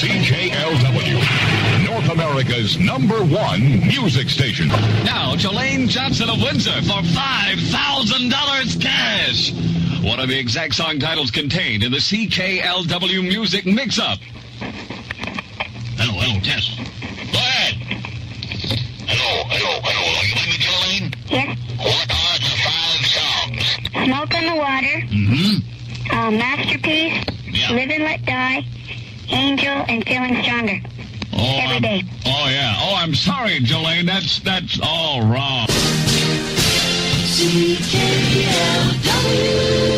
CKLW, North America's number one music station. Now, Jolene Johnson of Windsor for $5,000 cash. What are the exact song titles contained in the CKLW Music Mix-Up. Hello, hello, test. Go ahead. Hello, hello, hello. Are you with me, Jolene? Yes. What are the five songs? Smoke on the Water, Mm-hmm. uh, Masterpiece, Yeah. Live and Let Die, Angel, and Feeling Stronger. Oh, Every I'm, day. oh yeah. Oh, I'm sorry, Jolene. That's that's all wrong. Doesn't